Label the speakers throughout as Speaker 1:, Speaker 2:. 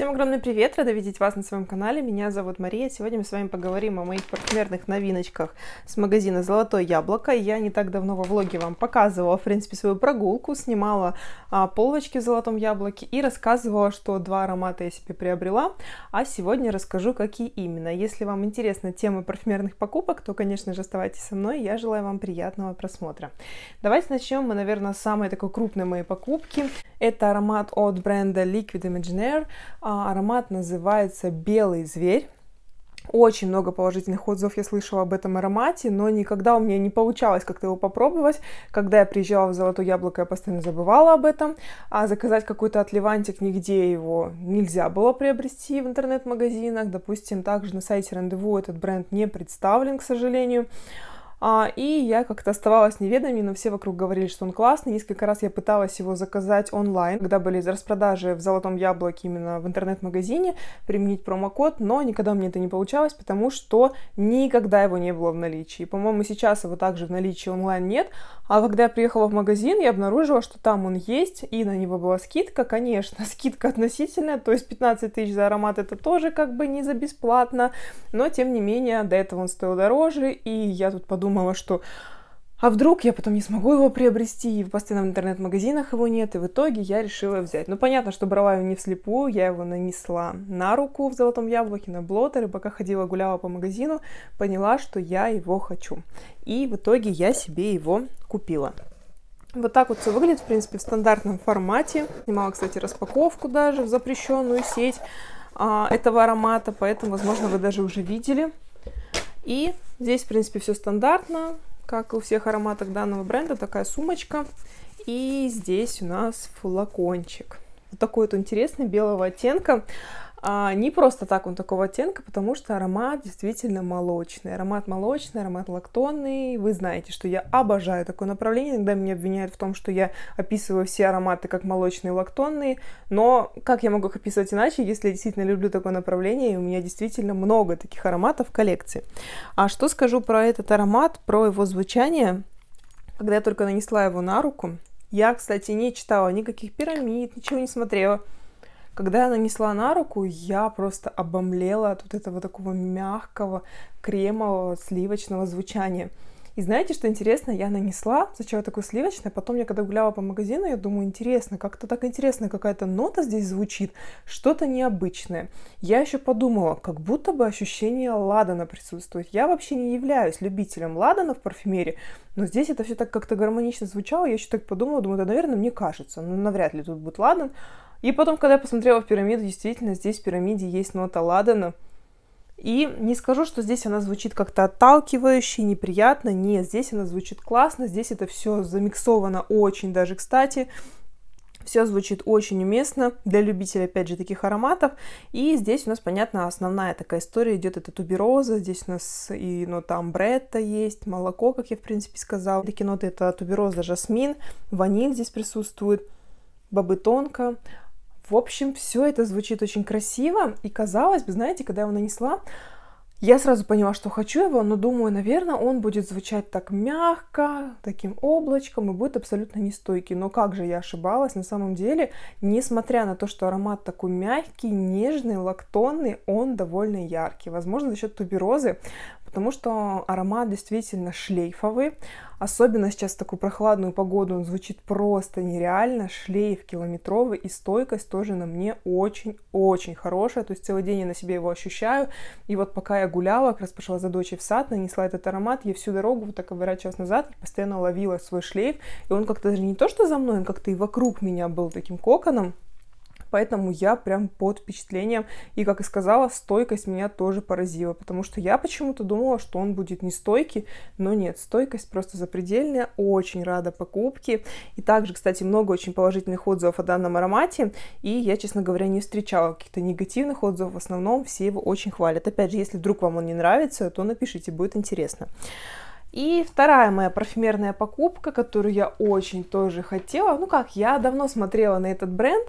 Speaker 1: Всем огромный привет, рада видеть вас на своем канале. Меня зовут Мария. Сегодня мы с вами поговорим о моих парфюмерных новиночках с магазина Золотое Яблоко. Я не так давно во влоге вам показывала, в принципе, свою прогулку, снимала а, полочки в Золотом Яблоке и рассказывала, что два аромата я себе приобрела, а сегодня расскажу, какие именно. Если вам интересна тема парфюмерных покупок, то, конечно же, оставайтесь со мной. Я желаю вам приятного просмотра. Давайте начнем мы, наверное, с самой такой крупной моей покупки. Это аромат от бренда Liquid Imaginaire а, аромат называется «Белый зверь». Очень много положительных отзывов я слышала об этом аромате, но никогда у меня не получалось как-то его попробовать. Когда я приезжала в Золотое Яблоко, я постоянно забывала об этом. А заказать какой-то отливантик нигде его нельзя было приобрести в интернет-магазинах. Допустим, также на сайте Рандеву этот бренд не представлен, к сожалению. А, и я как-то оставалась неведомой, но все вокруг говорили, что он классный. Несколько раз я пыталась его заказать онлайн, когда были распродажи в Золотом Яблоке именно в интернет-магазине, применить промокод, но никогда мне это не получалось, потому что никогда его не было в наличии. По-моему, сейчас его также в наличии онлайн нет, а когда я приехала в магазин, я обнаружила, что там он есть, и на него была скидка, конечно, скидка относительная, то есть 15 тысяч за аромат это тоже как бы не за бесплатно, но тем не менее до этого он стоил дороже, и я тут подумала, думала, что а вдруг я потом не смогу его приобрести, и постоянно в интернет-магазинах его нет, и в итоге я решила взять. Ну, понятно, что брала его не вслепую, я его нанесла на руку в золотом яблоке, на блотер, и пока ходила, гуляла по магазину, поняла, что я его хочу. И в итоге я себе его купила. Вот так вот все выглядит, в принципе, в стандартном формате. Снимала, кстати, распаковку даже в запрещенную сеть а, этого аромата, поэтому, возможно, вы даже уже видели. И здесь, в принципе, все стандартно, как у всех ароматов данного бренда, такая сумочка. И здесь у нас флакончик. Вот такой вот интересный белого оттенка. А, не просто так он такого оттенка, потому что аромат действительно молочный. Аромат молочный, аромат лактонный. Вы знаете, что я обожаю такое направление. Иногда меня обвиняют в том, что я описываю все ароматы как молочные и лактонные. Но как я могу их описывать иначе, если я действительно люблю такое направление, и у меня действительно много таких ароматов в коллекции. А что скажу про этот аромат, про его звучание? Когда я только нанесла его на руку, я, кстати, не читала никаких пирамид, ничего не смотрела. Когда я нанесла на руку, я просто обомлела от вот этого такого мягкого, кремового, сливочного звучания. И знаете, что интересно? Я нанесла сначала такое сливочное, потом я когда гуляла по магазину, я думаю, интересно, как-то так интересно, какая-то нота здесь звучит, что-то необычное. Я еще подумала, как будто бы ощущение ладана присутствует. Я вообще не являюсь любителем ладана в парфюмерии, но здесь это все так как-то гармонично звучало, я еще так подумала, думаю, да, наверное, мне кажется, но навряд ли тут будет ладан. И потом, когда я посмотрела в пирамиду, действительно, здесь в пирамиде есть нота ладана. И не скажу, что здесь она звучит как-то отталкивающе, неприятно. Нет, здесь она звучит классно. Здесь это все замиксовано очень даже кстати. Все звучит очень уместно для любителей, опять же, таких ароматов. И здесь у нас, понятно, основная такая история идет это тубероза. Здесь у нас и нота амбретта есть, молоко, как я, в принципе, сказала. Такие ноты это тубероза, жасмин, ваниль здесь присутствует, бобы тонко. В общем, все это звучит очень красиво, и казалось бы, знаете, когда я его нанесла, я сразу поняла, что хочу его, но думаю, наверное, он будет звучать так мягко, таким облачком и будет абсолютно нестойкий. Но как же я ошибалась, на самом деле, несмотря на то, что аромат такой мягкий, нежный, лактонный, он довольно яркий. Возможно, за счет туберозы, потому что аромат действительно шлейфовый. Особенно сейчас в такую прохладную погоду он звучит просто нереально. Шлейф километровый и стойкость тоже на мне очень-очень хорошая. То есть целый день я на себе его ощущаю. И вот пока я гуляла, как раз пошла за дочей в сад, нанесла этот аромат, я всю дорогу вот так оборачивалась назад постоянно ловила свой шлейф. И он как-то даже не то, что за мной, он как-то и вокруг меня был таким коконом поэтому я прям под впечатлением. И, как и сказала, стойкость меня тоже поразила, потому что я почему-то думала, что он будет не стойкий, но нет, стойкость просто запредельная, очень рада покупке. И также, кстати, много очень положительных отзывов о данном аромате, и я, честно говоря, не встречала каких-то негативных отзывов, в основном все его очень хвалят. Опять же, если вдруг вам он не нравится, то напишите, будет интересно. И вторая моя парфюмерная покупка, которую я очень тоже хотела, ну как, я давно смотрела на этот бренд,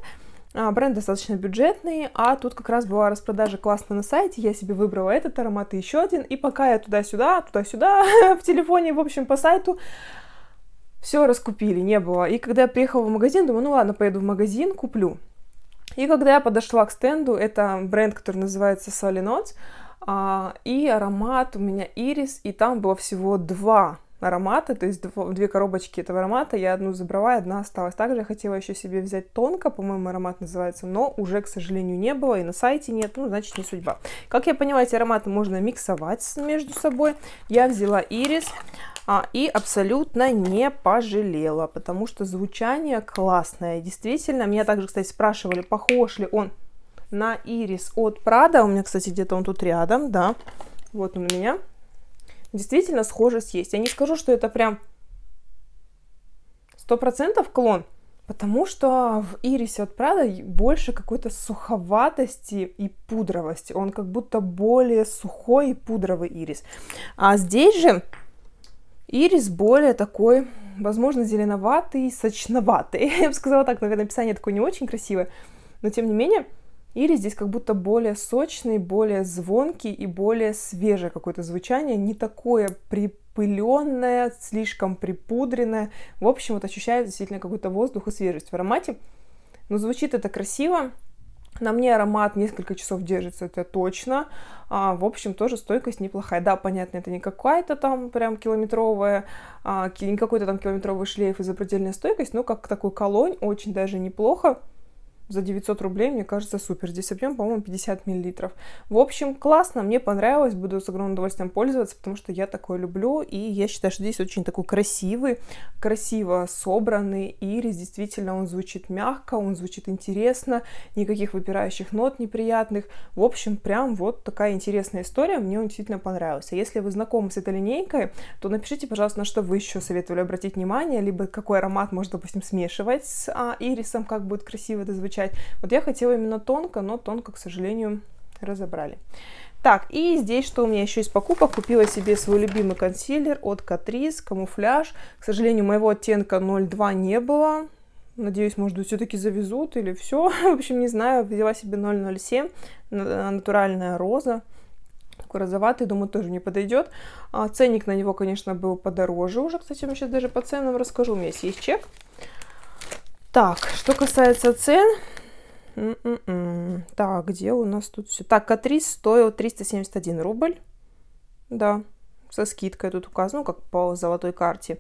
Speaker 1: бренд достаточно бюджетный, а тут как раз была распродажа классно на сайте, я себе выбрала этот аромат и еще один, и пока я туда-сюда, туда-сюда в телефоне, в общем, по сайту, все раскупили, не было. И когда я приехала в магазин, думаю, ну ладно, поеду в магазин, куплю. И когда я подошла к стенду, это бренд, который называется Sally Notes, а, и аромат у меня ирис, и там было всего два аромата, то есть две коробочки этого аромата, я одну забрала, одна осталась. Также я хотела еще себе взять тонко, по-моему, аромат называется, но уже, к сожалению, не было, и на сайте нет, ну, значит, не судьба. Как я поняла, эти ароматы можно миксовать между собой. Я взяла ирис, а, и абсолютно не пожалела, потому что звучание классное. Действительно, меня также, кстати, спрашивали, похож ли он на ирис от Прада. У меня, кстати, где-то он тут рядом, да. Вот он у меня. Действительно, схожесть есть. Я не скажу, что это прям сто процентов клон, потому что в ирисе от Прада больше какой-то суховатости и пудровости. Он как будто более сухой и пудровый ирис. А здесь же Ирис более такой, возможно, зеленоватый, сочноватый. Я бы сказала так, наверное, описание такое не очень красивое, но тем не менее, ирис здесь как будто более сочный, более звонкий и более свежее какое-то звучание, не такое припыленное, слишком припудренное. В общем, вот ощущается действительно какой-то воздух и свежесть в аромате. Но звучит это красиво, на мне аромат несколько часов держится, это точно. А, в общем, тоже стойкость неплохая. Да, понятно, это не какая-то там прям километровая, а, не какой-то там километровый шлейф и запредельная стойкость, но как такой колонь очень даже неплохо за 900 рублей, мне кажется, супер. Здесь объем, по-моему, 50 миллилитров. В общем, классно, мне понравилось, буду с огромным удовольствием пользоваться, потому что я такое люблю, и я считаю, что здесь очень такой красивый, красиво собранный ирис, действительно, он звучит мягко, он звучит интересно, никаких выпирающих нот неприятных. В общем, прям вот такая интересная история, мне он действительно понравился. Если вы знакомы с этой линейкой, то напишите, пожалуйста, на что вы еще советовали обратить внимание, либо какой аромат можно, допустим, смешивать с а, ирисом, как будет красиво это звучать, изучать. Вот я хотела именно тонко, но тонко, к сожалению, разобрали. Так, и здесь что у меня еще из покупок? Купила себе свой любимый консилер от Catrice, камуфляж. К сожалению, моего оттенка 02 не было. Надеюсь, может быть, все-таки завезут или все. В общем, не знаю. Взяла себе 007, натуральная роза. Такой розоватый, думаю, тоже не подойдет. А, ценник на него, конечно, был подороже уже. Кстати, я сейчас даже по ценам расскажу. У меня есть чек. Так, что касается цен, м-м-м. так, где у нас тут все? Так, Катрис стоил 371 рубль, да, со скидкой тут указано, как по золотой карте.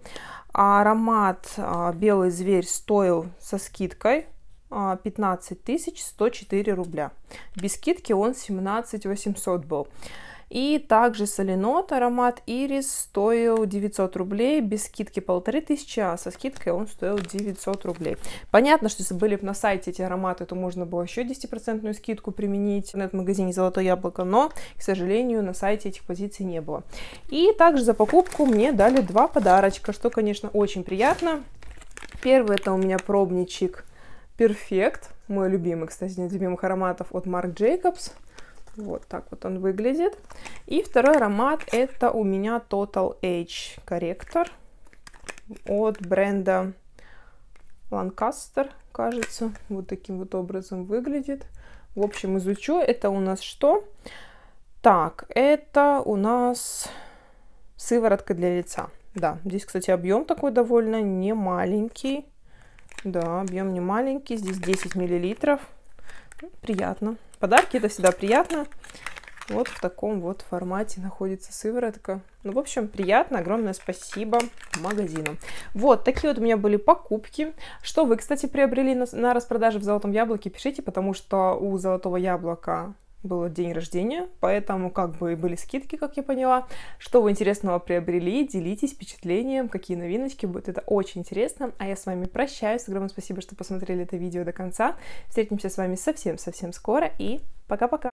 Speaker 1: А аромат а, Белый зверь стоил со скидкой 15 а, 104 рубля. Без скидки он 17 800 был. И также соленот аромат Ирис стоил 900 рублей, без скидки 1500, а со скидкой он стоил 900 рублей. Понятно, что если были бы на сайте эти ароматы, то можно было еще 10% скидку применить в магазине Золотое Яблоко, но, к сожалению, на сайте этих позиций не было. И также за покупку мне дали два подарочка, что, конечно, очень приятно. Первый это у меня пробничек Perfect, мой любимый, кстати, один из любимых ароматов от Marc Jacobs. Вот так вот он выглядит. И второй аромат это у меня Total Age корректор от бренда Lancaster, кажется. Вот таким вот образом выглядит. В общем, изучу. Это у нас что? Так, это у нас сыворотка для лица. Да, здесь, кстати, объем такой довольно не маленький. Да, объем не маленький. Здесь 10 миллилитров. Приятно подарки, это всегда приятно. Вот в таком вот формате находится сыворотка. Ну, в общем, приятно. Огромное спасибо магазину. Вот, такие вот у меня были покупки. Что вы, кстати, приобрели на, на распродаже в Золотом Яблоке, пишите, потому что у Золотого Яблока был день рождения, поэтому как бы были скидки, как я поняла. Что вы интересного приобрели, делитесь впечатлением, какие новиночки будут, это очень интересно. А я с вами прощаюсь, огромное спасибо, что посмотрели это видео до конца. Встретимся с вами совсем-совсем скоро и пока-пока!